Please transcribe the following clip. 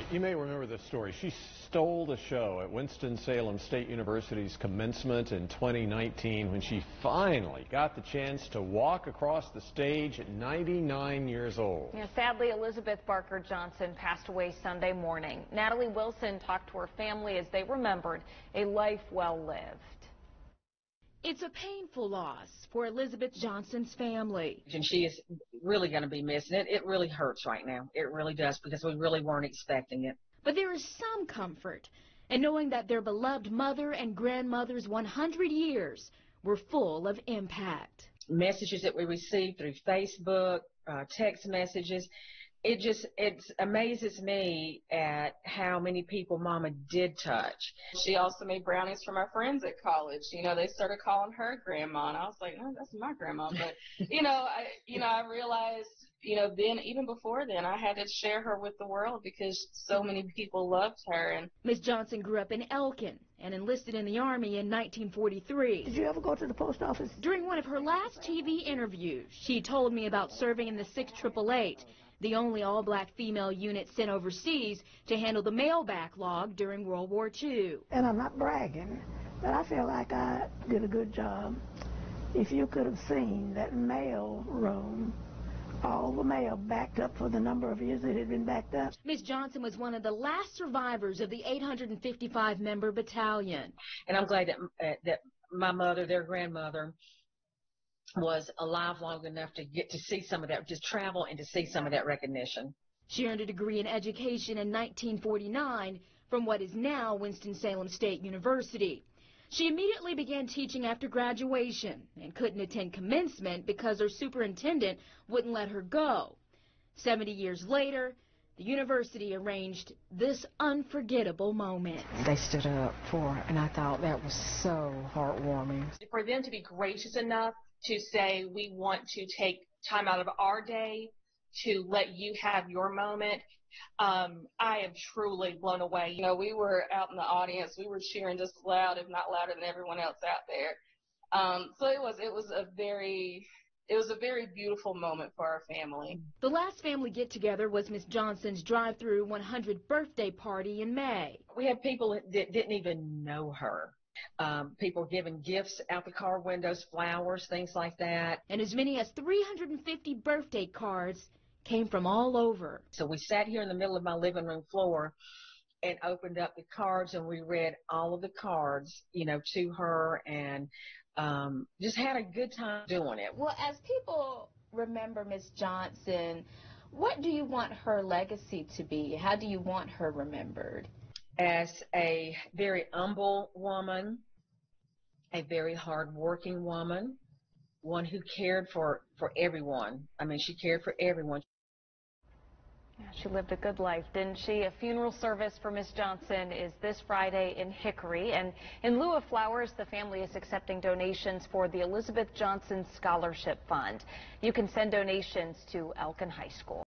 right, you may remember this story. She stole the show at Winston-Salem State University's commencement in 2019 when she finally got the chance to walk across the stage at 99 years old. Yeah, sadly, Elizabeth Barker Johnson passed away Sunday morning. Natalie Wilson talked to her family as they remembered a life well lived. It's a painful loss for Elizabeth Johnson's family. And she is really going to be missing it. It really hurts right now. It really does because we really weren't expecting it. But there is some comfort in knowing that their beloved mother and grandmother's 100 years were full of impact. Messages that we received through Facebook, uh, text messages, it just it amazes me at how many people mama did touch. She also made brownies for my friends at college. You know they started calling her grandma and i was like oh that's my grandma. But you know i you know i realized you know then even before then i had to share her with the world because so many people loved her and miss johnson grew up in elkin and enlisted in the army in 1943 did you ever go to the post office? During one of her last tv interviews she told me about serving in the 6888 the only all-black female unit sent overseas to handle the mail backlog during World War II. And I'm not bragging, but I feel like I did a good job. If you could have seen that mail room, all the mail backed up for the number of years it had been backed up. Miss Johnson was one of the last survivors of the 855-member battalion. And I'm glad that, uh, that my mother, their grandmother, was alive long enough to get to see some of that, just travel and to see some of that recognition. She earned a degree in education in 1949 from what is now Winston-Salem State University. She immediately began teaching after graduation and couldn't attend commencement because her superintendent wouldn't let her go. 70 years later, the university arranged this unforgettable moment. They stood up for her, and I thought that was so heartwarming. For them to be gracious enough to say we want to take time out of our day to let you have your moment. Um, I am truly blown away. You know, we were out in the audience, we were cheering just loud, if not louder than everyone else out there. Um, so it was it was a very it was a very beautiful moment for our family. The last family get together was Miss Johnson's drive-through 100 birthday party in May. We had people that didn't even know her. Um, people giving gifts out the car windows, flowers, things like that. And as many as 350 birthday cards came from all over. So we sat here in the middle of my living room floor and opened up the cards and we read all of the cards, you know, to her and um, just had a good time doing it. Well, as people remember Miss Johnson, what do you want her legacy to be? How do you want her remembered? As a very humble woman, a very hardworking woman, one who cared for, for everyone. I mean, she cared for everyone. She lived a good life, didn't she? A funeral service for Miss Johnson is this Friday in Hickory. And in lieu of flowers, the family is accepting donations for the Elizabeth Johnson Scholarship Fund. You can send donations to Elkin High School.